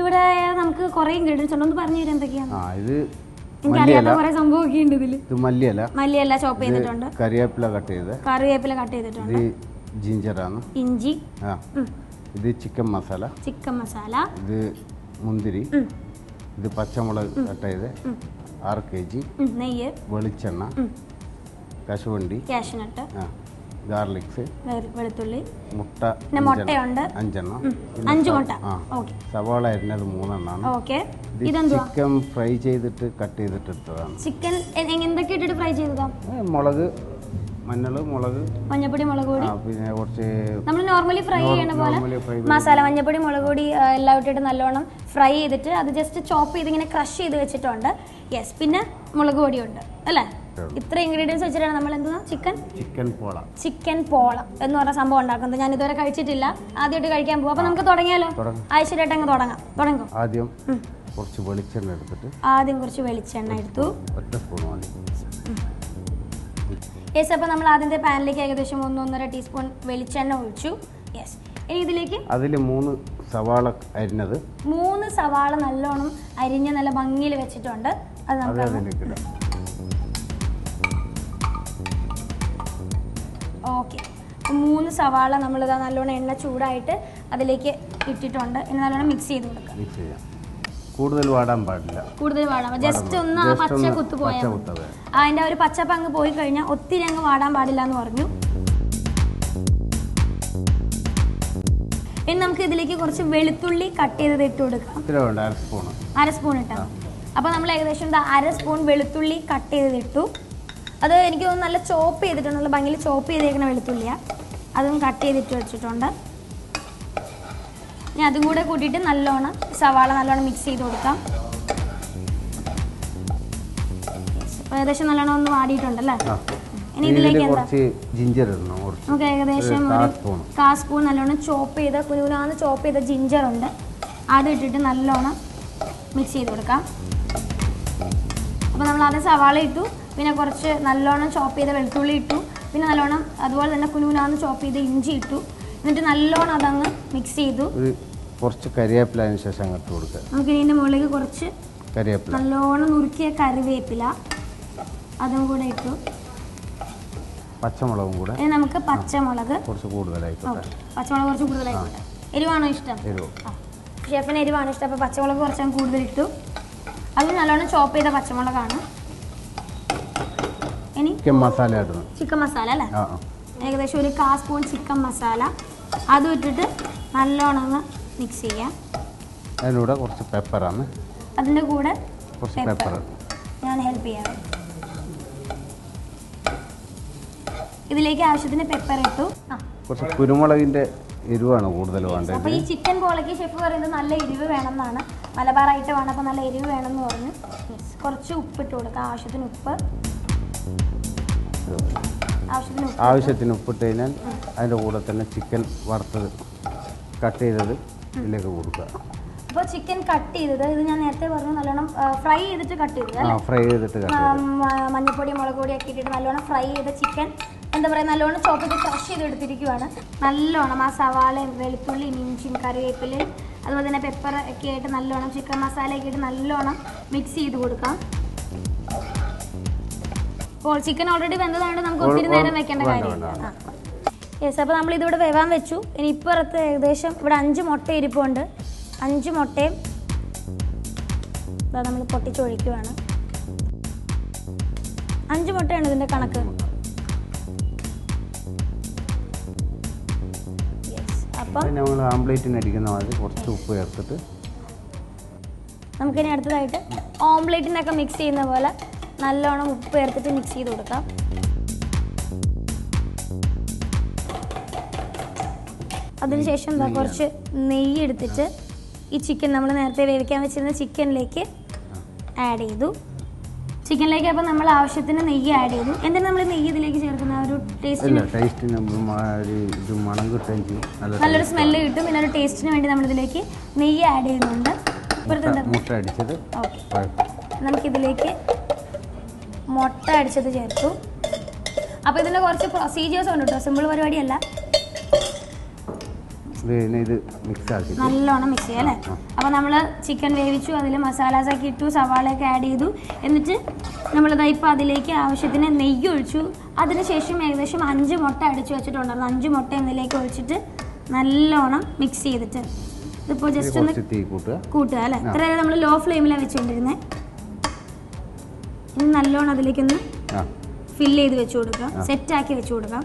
Speaker 1: ഇവിടെ നമുക്ക് കുറെ ഇൻഗ്രീഡിയൻസ് ഉണ്ട്. ഒന്ന് പറഞ്ഞു തരാം എന്തൊക്കെയാണ്
Speaker 4: ഇത്
Speaker 1: എനിക്കറിയാത്ത കുറേ സംഭവമൊക്കെ ഉണ്ട്
Speaker 4: മല്ലിയില.
Speaker 1: ചോപ്പ് ചെയ്തിട്ടുണ്ട്.
Speaker 4: കറിവേപ്പില കട്ട് ചെയ്ത്
Speaker 1: കറിവേപ്പില കട്ട് ചെയ്തിട്ടുണ്ട്.
Speaker 4: ജിഞ്ചറാണ്
Speaker 1: ഇഞ്ചി.
Speaker 4: ഇത് ചിക്കൻ മസാല
Speaker 1: ചിക്കൻ മസാല
Speaker 4: ഇത് മുന്തിരി. ഇത് പച്ചമുളക് കട്ട് ചെയ്ത് ആറ് കെ ജി.
Speaker 1: നെയ്യ്.
Speaker 4: വെളിച്ചെണ്ണ. കശുവണ്ടി.
Speaker 1: കാഷ്നട്ട്.
Speaker 4: ആ. ഗാർലിക്സ്.
Speaker 1: വെളുത്തുള്ളി.
Speaker 4: മുട്ട
Speaker 1: മുട്ടയുണ്ട്.
Speaker 4: അഞ്ചെണ്ണം.
Speaker 1: അഞ്ചു മുട്ട.
Speaker 4: സവാള അരിഞ്ഞത് മൂന്നെണ്ണാണ്.
Speaker 1: ഓക്കെ.
Speaker 4: ചിക്കൻ ഫ്രൈ ചെയ്തിട്ട് കട്ട് ചെയ്തിട്ട് എടുത്തതാണ്
Speaker 1: ചിക്കൻ എന്തൊക്കെ ഇട്ടിട്ട് ഫ്രൈ ചെയ്തതാ?
Speaker 4: മുളക് മഞ്ഞൾ മുളക്
Speaker 1: മഞ്ഞപ്പൊടി മുളക് പൊടി.
Speaker 4: പിന്നെ കുറച്ച്
Speaker 1: നമ്മൾ നോർമലി ഫ്രൈ
Speaker 4: ചെയ്യുന്ന
Speaker 1: ചെയ്യണ പോലെ മസാല മഞ്ഞപ്പൊടി മുളക് പൊടി എല്ലാം ഇട്ടിട്ട് നല്ലോണം ഫ്രൈ ചെയ്തിട്ട് അത് ജസ്റ്റ് ചോപ്പ് ചെയ്ത് ഇങ്ങനെ ക്രഷ് ചെയ്ത് വെച്ചിട്ടുണ്ട്. യെസ് പിന്നെ മുളക് പൊടിയുണ്ട്. അല്ലേ? ഇത്ര ഇൻഗ്രീഡിയൻസ് വെച്ചിട്ടാണ് നമ്മൾ എന്താ ചിക്കൻ
Speaker 4: ചിക്കൻ പോള.
Speaker 1: ചിക്കൻ പോള എന്ന് പറഞ്ഞ സംഭവം ഉണ്ടാക്കുന്നത്. ഞാൻ ഇതുവരെ കഴിച്ചിട്ടില്ല. ആദ്യമായിട്ട് കഴിക്കാൻ പോകും അപ്പൊ നമുക്ക് തുടങ്ങിയാലോ?
Speaker 4: തുടങ്ങാം.
Speaker 1: ആഴ്ചയിലായിട്ട് അങ്ങ് തുടങ്ങാം. തുടങ്ങും.
Speaker 4: ആദ്യം കുറച്ച് വെളിച്ചെണ്ണ എടുത്തിട്ട്
Speaker 1: ആദ്യം കുറച്ച് വെളിച്ചെണ്ണ എടുത്തു.
Speaker 4: ഒറ്റ സ്പൂൺ
Speaker 1: യെസ് അപ്പോൾ നമ്മൾ ആദ്യത്തെ പാനിലേക്ക് ഏകദേശം ഒന്നൊന്നര ടീസ്പൂൺ വെളിച്ചെണ്ണ ഒഴിച്ചു. യെസ് ഇനി ഇതിലേക്ക്
Speaker 4: അതിൽ മൂന്ന് സവാള അരിഞ്ഞത്.
Speaker 1: മൂന്ന് സവാള നല്ലോണം അരിഞ്ഞ് നല്ല ഭംഗിയിൽ വെച്ചിട്ടുണ്ട്. അത് നമുക്ക് ഓക്കെ മൂന്ന് സവാള നമ്മളിതാ നല്ലോണം എണ്ണ ചൂടായിട്ട് അതിലേക്ക് ഇട്ടിട്ടുണ്ട്. ഇനി നല്ലോണം മിക്സ് ചെയ്ത് കൊടുക്കാം.
Speaker 4: മിക്സ് ചെയ്യാം. കൂടുതൽ വാടാൻ പാടില്ല.
Speaker 1: കൂടുതൽ വാടാം ജസ്റ്റ് ഒന്ന് പച്ച കുത്ത് പോയാൽ. അതിന്റെ ഒരു പച്ചപ്പ് അങ്ങ് പോയി കഴിഞ്ഞാൽ ഒത്തിരി അങ്ങ് വാടാൻ പാടില്ല എന്ന് പറഞ്ഞു. ഇനി നമുക്ക് ഇതിലേക്ക് കുറച്ച് വെളുത്തുള്ളി കട്ട് ചെയ്തത് ഇട്ട് കൊടുക്കാം.
Speaker 4: അര
Speaker 1: സ്പൂൺ ഇട്ടാ അപ്പോൾ നമ്മൾ ഏകദേശം അര സ്പൂൺ വെളുത്തുള്ളി കട്ട് ചെയ്ത് ഇട്ടു. അത് എനിക്ക് തോന്നുന്നു നല്ല ചോപ്പ് ചെയ്തിട്ടുണ്ട് നല്ല ഭംഗിയിൽ ചോപ്പ് ചെയ്തേക്കുന്ന വെളുത്തുള്ളിയാണ് അതും കട്ട് ചെയ്തിട്ട് വെച്ചിട്ടുണ്ട്. ഇനി അതും കൂടെ കൂട്ടിയിട്ട് നല്ലോണം സവാള നല്ലോണം മിക്സ് ചെയ്ത് കൊടുക്കാം. ഏകദേശം നല്ലോണം ഒന്ന് വാടിയിട്ടുണ്ടല്ലേ? ഇനി ഇതിലേക്ക്
Speaker 4: കുറച്ച് ജിഞ്ചർ ഇടണം കുറച്ച്.
Speaker 1: നമുക്ക് ഏകദേശം
Speaker 4: ഒരു കാ സ്പൂൺ
Speaker 1: നല്ലോണം ചോപ്പ് ചെയ്ത കുനുകുനാന്ന് ചോപ്പ് ചെയ്ത ജിഞ്ചർ ഉണ്ട്. അത് ഇട്ടിട്ട് നല്ലോണം മിക്സ് ചെയ്ത് കൊടുക്കാം. അപ്പോൾ നമ്മൾ ആദ്യം സവാള ഇട്ടു പിന്നെ കുറച്ച് നല്ലോണം ചോപ്പ് ചെയ്ത വെളുത്തുള്ളി ഇട്ടു പിന്നെ നല്ലോണം അതുപോലെ തന്നെ കുനുകുനാന്ന് ചോപ്പ് ചെയ്ത ഇഞ്ചി ഇട്ടു. എന്നിട്ട് നല്ലോണം അതങ്ങ് മിക്സ് ചെയ്തു.
Speaker 4: കുറച്ച് കരിവേപ്പില അതിന് ശേഷം അങ്ങോട്ട് കൊടുക്കുക.
Speaker 1: നമുക്ക് ഇതിന്റെ മുകളിലേക്ക് കുറച്ച്
Speaker 4: കരിവേപ്പില
Speaker 1: നല്ലോണം നുറുക്കിയ കറിവേപ്പില. അതും കൂടെ ഇട്ടു.
Speaker 4: പച്ചമുളകും കൂടെ.
Speaker 1: ഇനി നമുക്ക് പച്ചമുളക്.
Speaker 4: കുറച്ച് കൂടുതലായിക്കോട്ടെ.
Speaker 1: പച്ചമുളക് കുറച്ച് കൂടുതലായിക്കോട്ടെ. എരിവാണോ ഇഷ്ടം?
Speaker 4: എരിവ്.
Speaker 1: ഷെഫിന് എരിവാണ് ഇഷ്ടം? അപ്പോൾ പച്ചമുളക് കുറച്ച് കൂടുതൽ ഇട്ടു അത് നല്ലോണം ചോപ്പ് ചെയ്ത പച്ചമുളകാണ്. ഇനി
Speaker 4: ചിക്കൻ മസാല
Speaker 1: ചിക്കൻ മസാല അല്ലേ? ഏകദേശം ഒരു കാ സ്പൂൺ ചിക്കൻ മസാല അതും ഇട്ടിട്ട് നല്ലോണം ഒന്ന് മിക്സ് ചെയ്യാം.
Speaker 4: അതിലൂടെ കുറച്ച് പെപ്പറാണ്
Speaker 1: അതിന്റെ കൂടെ
Speaker 4: കുറച്ച്. പെപ്പർ
Speaker 1: ഞാൻ ഹെൽപ്പ് ചെയ്യാം. ഇതിലേക്ക് ആവശ്യത്തിന് പെപ്പർ ഇട്ടു.
Speaker 4: കുറച്ച് കുരുമുളകിന്റെ എരിവാണ് കൂടുതൽ വേണ്ടത്.
Speaker 1: അപ്പോൾ ഈ ചിക്കൻ പോളയ്ക്ക് ഷെഫ് പറയുന്നത് നല്ല എരിവ് വേണമെന്നാണ്. മലബാർ ഐറ്റമാണ് അപ്പോൾ നല്ല എരിവ് വേണമെന്ന് പറഞ്ഞു. കുറച്ച് ഉപ്പ് ഇട്ട് കൊടുക്കാം. ആവശ്യത്തിന് ഉപ്പ്. ആവശ്യത്തിന് ഉപ്പ്.
Speaker 4: ആവശ്യത്തിന് ഉപ്പിട്ട് കഴിഞ്ഞാൽ അതിന്റെ കൂടെ തന്നെ ചിക്കൻ വറുത്തത് കട്ട് ചെയ്തത് ഇതിലേക്ക് കൊടുക്കുക.
Speaker 1: അപ്പോൾ ചിക്കൻ കട്ട് ചെയ്തത് ഇത് ഞാൻ നേരത്തെ പറഞ്ഞു നല്ലോണം ഫ്രൈ ചെയ്തിട്ട് കട്ട് ചെയ്തത്
Speaker 4: ഫ്രൈ ചെയ്തിട്ട് കട്ട്
Speaker 1: ആ,
Speaker 4: ചെയ്തത്.
Speaker 1: മ- മഞ്ഞപ്പൊടി മുളക് പൊടി ഒക്കെ ഇട്ടിട്ട് നല്ലോണം ഫ്രൈ ചെയ്ത ചിക്കൻ എന്താ പറയുക നല്ലോണം ചോപ്പിട്ട് ക്രഷ് ചെയ്ത് എടുത്തിരിക്കുവാണ് നല്ലോണം ആ സവാളയും വെളുത്തുള്ളിയും ഇഞ്ചിയും കറിവേപ്പിലയും അതുപോലെ തന്നെ പെപ്പർ ഒക്കെ ആയിട്ട് നല്ലോണം ചിക്കൻ മസാല ഒക്കെ ആയിട്ട് നല്ലോണം മിക്സ് ചെയ്ത് കൊടുക്കാം. അപ്പോൾ ചിക്കൻ ഓൾറെഡി വെന്തതാണ് നമുക്ക് ഒത്തിരി നേരം വെക്കേണ്ട കാര്യമില്ല. യെസ് അപ്പോൾ നമ്മൾ ഇതിവിടെ വേവാൻ വെച്ചു. ഇനി ഇപ്പുറത്ത് ഏകദേശം ഇവിടെ അഞ്ച് മുട്ട ഇരിപ്പുണ്ട്. അഞ്ച് മുട്ടയും നമ്മൾ പൊട്ടിച്ചൊഴിക്കുവാണ്. അഞ്ച് മുട്ടയാണ് ഇതിന്റെ കണക്ക്. അപ്പം
Speaker 4: നമ്മൾ ആംപ്ലേറ്റിന് അടിക്കുന്ന മാതിരി കുറച്ച് ഉപ്പ് ചേർത്തിട്ട്
Speaker 1: നമുക്കിനി അടുത്തതായിട്ട് ഓംപ്ലേറ്റിനൊക്കെ മിക്സ് ചെയ്യുന്ന പോലെ നല്ലോണം ഉപ്പ് ചേർത്തിട്ട് മിക്സ് ചെയ്ത് കൊടുക്കാം. അതിനുശേഷം എന്താ കുറച്ച് നെയ്യ് എടുത്തിട്ട് ഈ ചിക്കൻ നമ്മൾ നേരത്തെ വേവിക്കാൻ വെച്ചിരുന്ന ചിക്കനിലേക്ക് ആഡ് ചെയ്തു. ചിക്കനിലേക്ക് അപ്പോൾ നമ്മൾ ആവശ്യത്തിന് നെയ്യ് ആഡ് ചെയ്തു. എന്തിനാണ് നമ്മൾ നെയ്യ് ഇതിലേക്ക് ചേർക്കുന്ന ഒരു ടേസ്റ്റിന്
Speaker 4: ടേസ്റ്റിന് ഒരു ഇത് മണം കിട്ടുകയും ചെയ്യും. നല്ല
Speaker 1: നല്ലൊരു സ്മെല്ല് കിട്ടും. പിന്നെ ഒരു ടേസ്റ്റിന് വേണ്ടി നമ്മൾ ഇതിലേക്ക് നെയ്യ് ആഡ് ചെയ്യുന്നുണ്ട്.
Speaker 4: മുട്ട അടിച്ചത്.
Speaker 1: നമുക്കിതിലേക്ക് മുട്ട അടിച്ചത് ചേർത്തു. അപ്പോൾ ഇതിന്റെ കുറച്ച് പ്രൊസീജിയേഴ്സ് ഉണ്ട് കേട്ടോ സിമ്പിൾ പരിപാടിയല്ല.
Speaker 4: ഇത് മിക്സ് ആക്കി
Speaker 1: നല്ലോണം മിക്സ് ചെയ്യാം അല്ലേ? അപ്പോൾ നമ്മൾ ചിക്കൻ വേവിച്ചു അതിൽ മസാലാസ് ഒക്കെ ഇട്ടു സവാളയൊക്കെ ആഡ് ചെയ്തു. എന്നിട്ട് നമ്മളിതാ ഇപ്പോൾ അതിലേക്ക് ആവശ്യത്തിന് നെയ്യ് ഒഴിച്ചു. അതിനുശേഷം ഏകദേശം അഞ്ച് മുട്ട അടിച്ചു വെച്ചിട്ടുണ്ടായിരുന്നു. അഞ്ച് മുട്ട ഇതിലേക്ക് ഒഴിച്ചിട്ട് നല്ലോണം മിക്സ് ചെയ്തിട്ട്. ഇതിപ്പോൾ
Speaker 4: ഇത്
Speaker 1: ജസ്റ്റ് ഒന്ന്
Speaker 4: കൂട്ടുക.
Speaker 1: അല്ലേ? ഇത്ര നമ്മൾ ലോ ഫ്ലെയിമിലാണ് വെച്ചുകൊണ്ടിരുന്നത് ഇനി നല്ലോണം അതിലേക്കൊന്ന് ഫില്ല് ചെയ്ത് വെച്ചു കൊടുക്കാം. സെറ്റാക്കി വെച്ചു കൊടുക്കാം.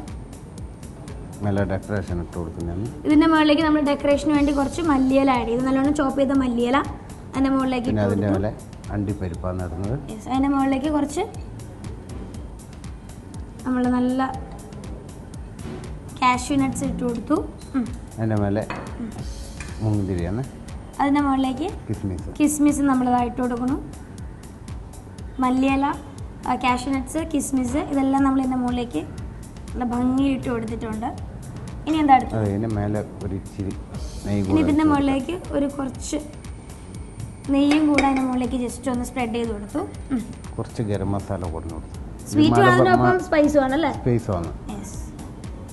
Speaker 4: നല്ല ഡെക്കറേഷൻ ഇട്ട് കൊടുക്കുന്നതാണ്.
Speaker 1: ഇതിന്റെ മുകളിലേക്ക് നമ്മൾ ഡെക്കറേഷന് വേണ്ടി കുറച്ച് മല്ലിയില ആഡ് ചെയ്തു. നല്ലോണം ചോപ്പ് ചെയ്ത മല്ലിയില അതിന്റെ മുകളിലേക്ക്
Speaker 4: പിന്നെ
Speaker 1: അതിന്റെ
Speaker 4: മേലെ അണ്ടിപ്പരിപ്പാണ് ഇടുന്നത്
Speaker 1: അതിന്റെ മുകളിലേക്ക് കുറച്ച് നമ്മൾ നല്ല കാഷ്യൂ നട്ട്സ് ഇട്ട് കൊടുത്തു. അതിന്റെ
Speaker 4: അതിന്റെ മേലെ മുന്തിരിയാണ്.
Speaker 1: അതിന്റെ മുകളിലേക്ക്
Speaker 4: കിസ്മിസ്
Speaker 1: കിസ്മിസ് നമ്മളിതായിട്ട് കൊടുക്കണം മല്ലിയില കാഷ്യൂ നട്ട്സ് കിസ്മിസ് ഇതെല്ലാം നമ്മൾ ഇതിന്റെ മുകളിലേക്ക് നല്ല ഭംഗിയിട്ട് കൊടുത്തിട്ടുണ്ട്. ഇനി എന്താ അടുത്ത്
Speaker 4: അത് അതിന്റെ മേലെ ഒരു ഇച്ചിരി
Speaker 1: ഇനി
Speaker 4: ഇതിന്റെ
Speaker 1: മുകളിലേക്ക് ഒരു കുറച്ച് നെയ്യും കൂടെ അതിന്റെ മുകളിലേക്ക് ജസ്റ്റ് ഒന്ന് സ്പ്രെഡ് ചെയ്ത് കൊടുത്തു.
Speaker 4: കുറച്ച് ഗരം മസാല കൊടുത്തു.
Speaker 1: സ്വീറ്റ് വേണതിനൊപ്പം സ്പൈസ് വേണമല്ലേ
Speaker 4: സ്പേസ് വന്നു
Speaker 1: യെസ്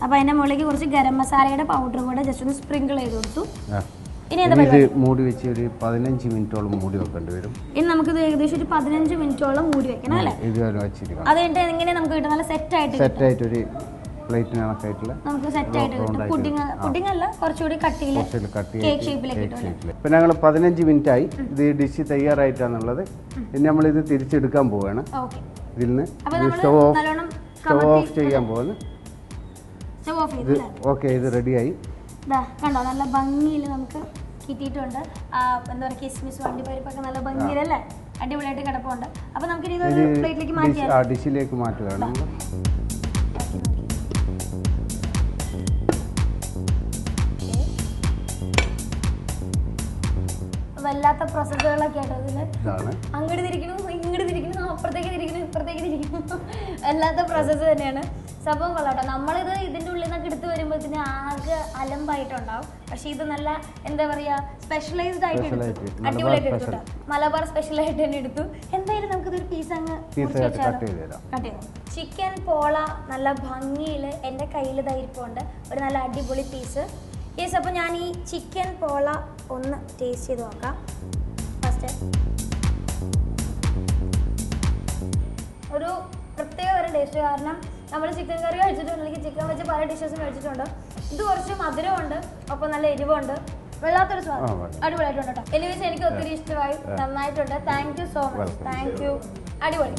Speaker 1: അപ്പോൾ അതിന്റെ മുകളിലേക്ക് കുറച്ച് ഗരം മസാലയുടെ പൗഡർ കൂടെ ജസ്റ്റ് ഒന്ന് സ്പ്രിങ്കിൾ ചെയ്ത് കൊടുത്തു. ഇനി എന്താ
Speaker 4: ഇത് മൂടി വെച്ച് ഒരു പതിനഞ്ച് മിനിറ്റോളം മൂടി വെക്കേണ്ടി വരും.
Speaker 1: ഇനി നമുക്കിത് ഏകദേശം ഒരു പതിനഞ്ച് മിനിറ്റോളം മൂടി വെക്കണം അല്ലേ?
Speaker 4: ഇത് വെച്ചിരിക്കണം
Speaker 1: അത് കഴിഞ്ഞിട്ട് എങ്ങനെ നമുക്ക് കിട്ടും നല്ല സെറ്റ് ആയിട്ട് കിട്ടും.
Speaker 4: സെറ്റായിട്ടൊരു പ്ലേറ്റിന് കണക്കായിട്ടുള്ള
Speaker 1: നമുക്ക് സെറ്റ് ആയിട്ട് കിട്ടും.
Speaker 4: ആയിട്ട്
Speaker 1: പുഡിംഗ് അല്ല കുറച്ചുകൂടി കട്ടിയിൽ കേക്ക് ഷേപ്പിലേക്ക്
Speaker 4: ഇപ്പം ഞങ്ങൾ പതിനഞ്ച് മിനിറ്റ് ആയി ഇത് ഡിഷ് തയ്യാറായിട്ടാണുള്ളത് ഇനി നമ്മൾ ഇത് തിരിച്ചെടുക്കാൻ
Speaker 1: ഓക്കെ.
Speaker 4: ഇതിൽ നിന്ന് സ്റ്റവ് ഓഫ് സ്റ്റവ് ഓഫ് ചെയ്യാൻ പോകുന്നു ഇത് ഓക്കെ ഇത് റെഡിയായി.
Speaker 1: കണ്ടോ? നല്ല ഭംഗിയിൽ നമുക്ക് കിട്ടിയിട്ടുണ്ട്. എന്താ പറയുക കിസ്മിസ് വണ്ടിപ്പരിപ്പൊക്കെ നല്ല ഭംഗിയിലല്ലേ? അടിപൊളിയായിട്ട് കിടപ്പുണ്ട്. അപ്പൊ നമുക്ക്
Speaker 4: ഡിഷിലേക്ക് മാറ്റുകയാണ്
Speaker 1: വല്ലാത്ത പ്രോസസ്സുകളൊക്കെ ആട്ടോ
Speaker 4: ഇതാണ്.
Speaker 1: അങ്ങോട്ട് തിരിക്കണം ഇങ്ങോട്ട് തിരിക്കണം അപ്പുറത്തേക്ക് തിരിക്കണം ഇപ്പുറത്തേക്ക് തിരിക്കണം. വല്ലാത്ത പ്രോസസ്സ് തന്നെയാണ്. സംഭവം കൊള്ളാട്ടോ. നമ്മളിത് ഇതിന്റെ ഉള്ളിൽ നിന്നൊക്കെ എടുത്ത് വരുമ്പോഴത്തേന് ആകെ അലമ്പായിട്ടുണ്ടാവും. പക്ഷേ ഇത് നല്ല എന്താ പറയുക സ്പെഷ്യലൈസ്ഡ് ആയിട്ട് എടുത്തു. അടിപൊളിയായിട്ട്
Speaker 4: മലബാർ
Speaker 1: എടുത്തു. മലബാർ സ്പെഷ്യലായിട്ട് തന്നെ എടുത്തു. എന്തായാലും നമുക്കിതൊരു പീസ് അങ്ങ് കട്ട് ചെയ്തു ചിക്കൻ പോള നല്ല ഭംഗിയിൽ എന്റെ കയ്യിൽ ധൈര്യപ്പുണ്ട് ഒരു നല്ല അടിപൊളി പീസ് യെസ് അപ്പോൾ ഞാൻ ഈ ചിക്കൻ പോള ഒന്ന് ടേസ്റ്റ് ചെയ്ത് നോക്കാം. ഫസ്റ്റ് ഒരു പ്രത്യേക ഒരു ടേസ്റ്റ് കാരണം നമ്മൾ ചിക്കൻ കറി കഴിച്ചിട്ടുണ്ട് അല്ലെങ്കിൽ ചിക്കൻ വെച്ച് പല ഡിഷസും കഴിച്ചിട്ടുണ്ട്. ഇത് കുറച്ച് മധുരമുണ്ട് ഒപ്പം നല്ല എരിവുണ്ട്. വല്ലാത്തൊരു
Speaker 4: ആ,
Speaker 1: സ്വാദം. അടിപൊളിയായിട്ടുണ്ട് കേട്ടോ. എനിവേസ് എനിക്ക് ഒത്തിരി ഇഷ്ടമായി. നന്നായിട്ടുണ്ട്. Thank you so much. Thank you അടിപൊളി.